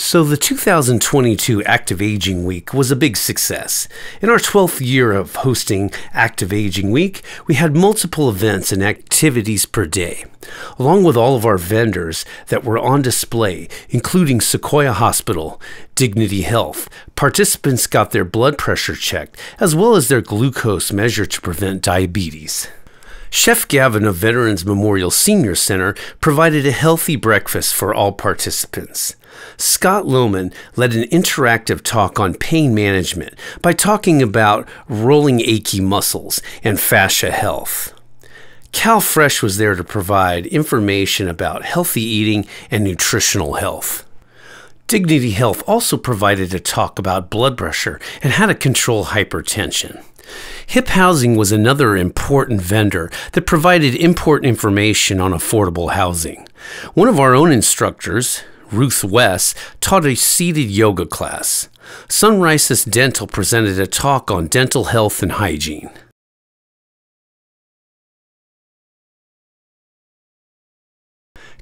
So, the 2022 Active Aging Week was a big success. In our 12th year of hosting Active Aging Week, we had multiple events and activities per day. Along with all of our vendors that were on display, including Sequoia Hospital, Dignity Health, participants got their blood pressure checked, as well as their glucose measured to prevent diabetes. Chef Gavin of Veterans Memorial Senior Center provided a healthy breakfast for all participants. Scott Lohman led an interactive talk on pain management by talking about rolling achy muscles and fascia health. Cal Fresh was there to provide information about healthy eating and nutritional health. Dignity Health also provided a talk about blood pressure and how to control hypertension. Hip Housing was another important vendor that provided important information on affordable housing. One of our own instructors, Ruth West, taught a seated yoga class. Sunrises Dental presented a talk on dental health and hygiene.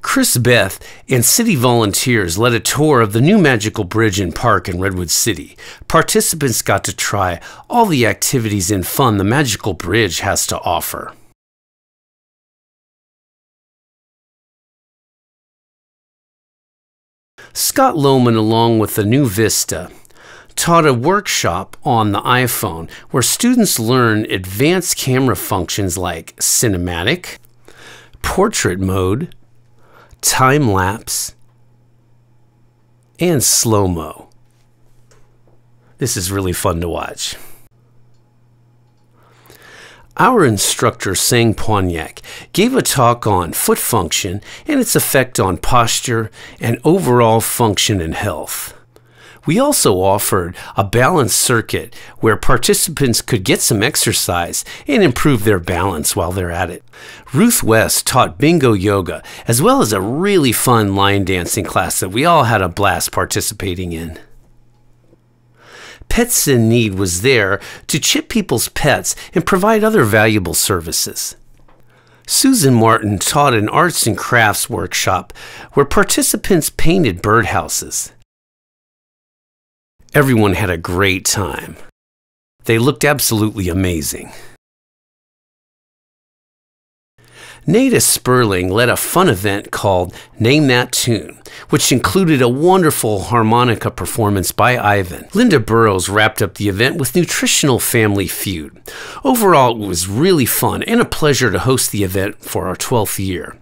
Chris Beth and city volunteers led a tour of the new Magical Bridge and Park in Redwood City. Participants got to try all the activities and fun the Magical Bridge has to offer. Scott Lohman, along with the New Vista, taught a workshop on the iPhone where students learn advanced camera functions like cinematic, portrait mode, time lapse, and slow mo. This is really fun to watch. Our instructor, Sang Ponyak, gave a talk on foot function and its effect on posture and overall function and health. We also offered a balance circuit where participants could get some exercise and improve their balance while they're at it. Ruth West taught bingo yoga as well as a really fun line dancing class that we all had a blast participating in. Pets in Need was there to chip people's pets and provide other valuable services. Susan Martin taught an arts and crafts workshop where participants painted birdhouses. Everyone had a great time. They looked absolutely amazing. Nada Sperling led a fun event called Name That Tune, which included a wonderful harmonica performance by Ivan. Linda Burrows wrapped up the event with Nutritional Family Feud. Overall, it was really fun and a pleasure to host the event for our 12th year.